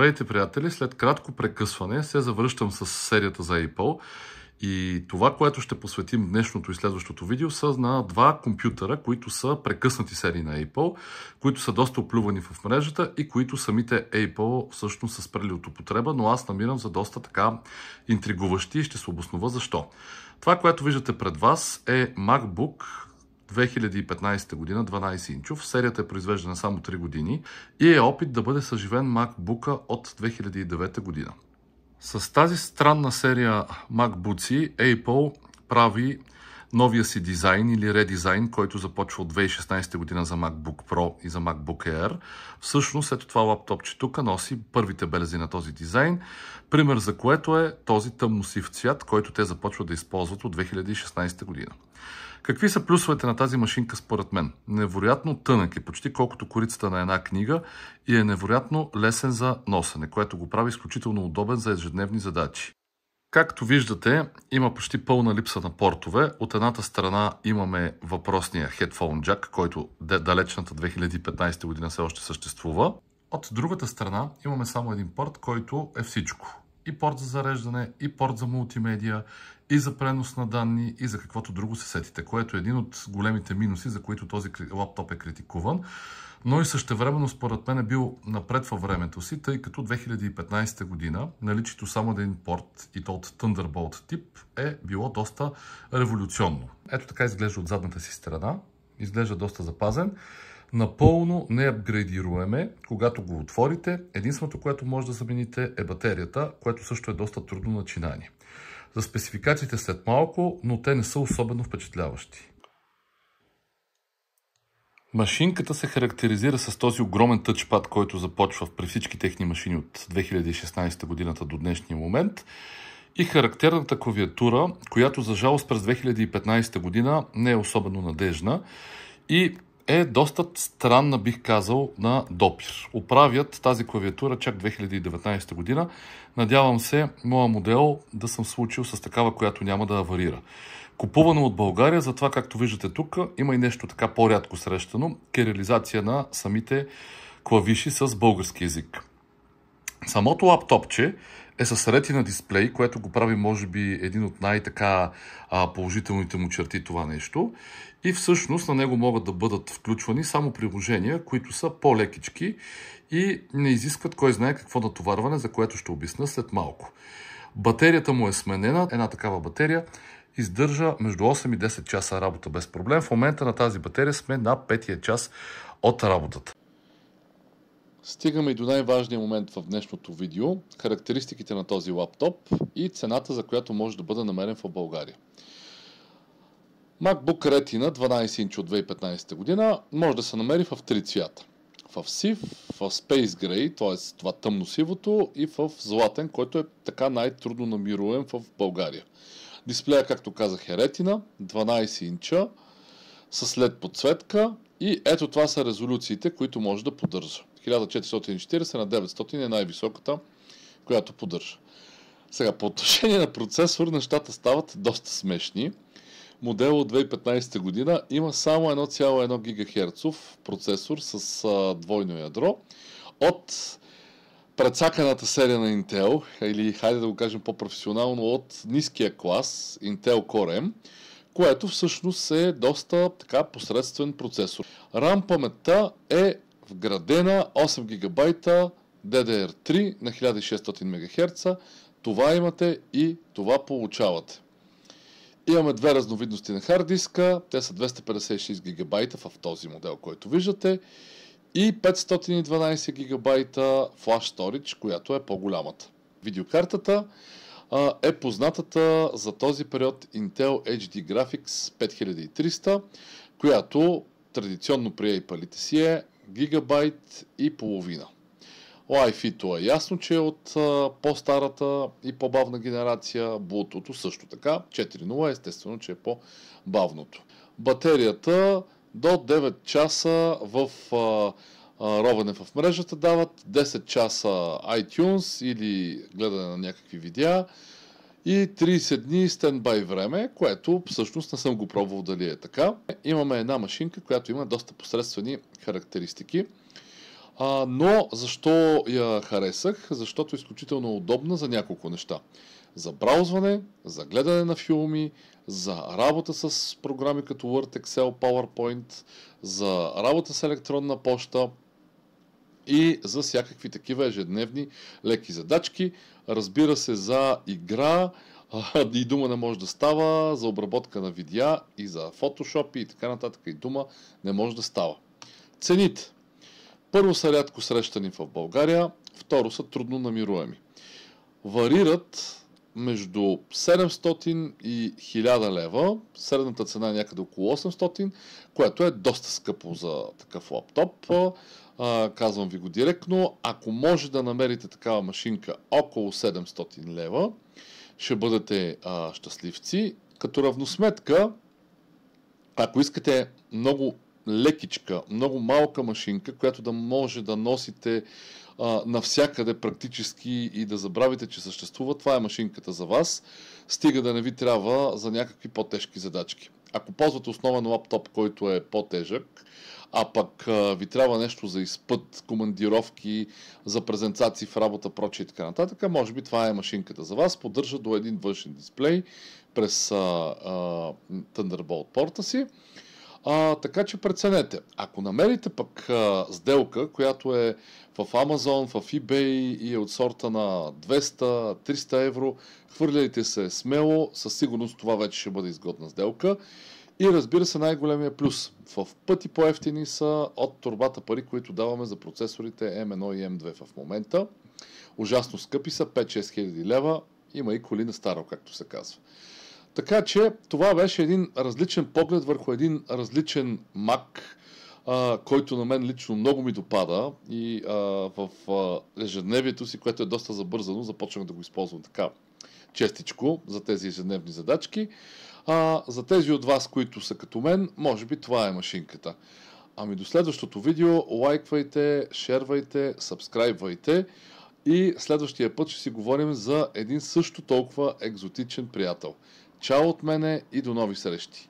Здравейте, приятели! След кратко прекъсване се завръщам с серията за Apple. И това, което ще посветим днешното и следващото видео, са на два компютъра, които са прекъснати серии на Apple, които са доста оплювани в мрежата и които самите Apple всъщност са спрели от употреба, но аз намирам за доста така интригуващи и ще се обоснова защо. Това, което виждате пред вас е MacBook 2015 година, 12 инчов. Серията е произвеждана само 3 години и е опит да бъде съживен MacBook от 2009 година. С тази странна серия MacBooks Apple прави новия си дизайн или редизайн, който започва от 2016 година за MacBook Pro и за MacBook Air. Всъщност, ето това лаптопче тук носи първите белези на този дизайн, пример за което е този тъмносив цвят, който те започват да използват от 2016 година. Какви са плюсовете на тази машинка според мен? Невероятно тънък е, почти колкото корицата на една книга и е невероятно лесен за носене, което го прави изключително удобен за ежедневни задачи. Както виждате, има почти пълна липса на портове. От едната страна имаме въпросния headphone jack, който далечната 2015 година все още съществува. От другата страна имаме само един порт, който е всичко. И порт за зареждане, и порт за мултимедия, и за пренос на данни, и за каквото друго се сетите, което е един от големите минуси, за които този лаптоп е критикуван. Но и същевременно, според мен, е бил напред във времето си, тъй като 2015 година наличието само един порт и то от Thunderbolt тип е било доста революционно. Ето така изглежда от задната си страна. Изглежда доста запазен. Напълно неапгрейдируеме. Когато го отворите, единственото, което може да замените е батерията, което също е доста трудно начинание. За спецификациите след малко, но те не са особено впечатляващи. Машинката се характеризира с този огромен тъчпад, който започва при всички техни машини от 2016 годината до днешния момент и характерната клавиатура, която за жалост през 2015 година не е особено надежна и е доста странна, бих казал, на допир. Оправят тази клавиатура чак 2019 година. Надявам се, моя модел да съм случил с такава, която няма да аварира. Купувано от България, затова, както виждате тук, има и нещо така по-рядко срещано, керализация на самите клавиши с български язик. Самото лаптопче е с ретина дисплей, което го прави, може би, един от най-така положителните му черти това нещо. И всъщност на него могат да бъдат включвани само приложения, които са по-лекички и не изискват кой знае какво натоварване, за което ще обясня след малко. Батерията му е сменена. Една такава батерия издържа между 8 и 10 часа работа без проблем. В момента на тази батерия сме на петия час от работата. Стигаме и до най-важния момент в днешното видео – характеристиките на този лаптоп и цената, за която може да бъде намерен в България. MacBook Retina 12 инч от 2015 година може да се намери в три цвята. В сив, в Space Gray, т.е. това тъмно-сивото и в златен, който е така най-трудно намируем в България. Дисплея, както казах, е Retina, 12 инча, с LED подсветка и ето това са резолюциите, които може да поддържа. 1440 на 900 е най-високата, която поддържа. Сега, по отношение на процесор, нещата стават доста смешни. Модел от 2015 година има само 1,1 ГГц процесор с а, двойно ядро от предсаканата серия на Intel, или хайде да го кажем по-професионално, от ниския клас Intel Core M, което всъщност е доста така посредствен процесор. RAM паметта е вградена 8 ГБ DDR3 на 1600 МГц. Това имате и това получавате. Имаме две разновидности на хард диска. Те са 256 ГБ в този модел, който виждате. И 512 ГБ Flash Storage, която е по-голямата. Видеокартата е познатата за този период Intel HD Graphics 5300, която традиционно при apple си е гигабайт и половина. Wi-Fi-то е ясно, че е от по-старата и по-бавна генерация. Bluetooth също така. 4.0 естествено, че е по-бавното. Батерията до 9 часа в а, а, ровене в мрежата дават 10 часа iTunes или гледане на някакви видеа и 30 дни стендбай време, което всъщност не съм го пробвал дали е така. Имаме една машинка, която има доста посредствени характеристики. А, но защо я харесах? Защото е изключително удобна за няколко неща. За браузване, за гледане на филми, за работа с програми като Word, Excel, PowerPoint, за работа с електронна почта и за всякакви такива ежедневни леки задачки. Разбира се, за игра, и дума не може да става, за обработка на видеа и за фотошоп и така нататък и дума не може да става. Цените. Първо са рядко срещани в България, второ са трудно намируеми. Варират между 700 и 1000 лева, средната цена е някъде около 800, което е доста скъпо за такъв лаптоп. А, казвам ви го директно. Ако може да намерите такава машинка около 700 лева, ще бъдете а, щастливци. Като равносметка, ако искате много лекичка, много малка машинка, която да може да носите а, навсякъде практически и да забравите, че съществува, това е машинката за вас. Стига да не ви трябва за някакви по-тежки задачки. Ако ползвате основен лаптоп, който е по-тежък, а пък а, ви трябва нещо за изпът, командировки, за презентации в работа, прочие и така нататък, може би това е машинката за вас. Поддържа до един външен дисплей през а, а, Thunderbolt порта си. А, така че преценете. Ако намерите пък а, сделка, която е в Amazon, в eBay и е от сорта на 200-300 евро, хвърляйте се смело, със сигурност това вече ще бъде изгодна сделка. И разбира се най-големия плюс. В пъти по-ефтини са от турбата пари, които даваме за процесорите M1 и M2 в момента. Ужасно скъпи са, 5-6 хиляди лева. Има и коли на старо, както се казва. Така че това беше един различен поглед върху един различен мак, а, който на мен лично много ми допада и а, в а, ежедневието си, което е доста забързано, започнах да го използвам така честичко за тези ежедневни задачки. А, за тези от вас, които са като мен, може би това е машинката. Ами до следващото видео лайквайте, шервайте, сабскрайбвайте и следващия път ще си говорим за един също толкова екзотичен приятел. Чао от мене и до нови срещи!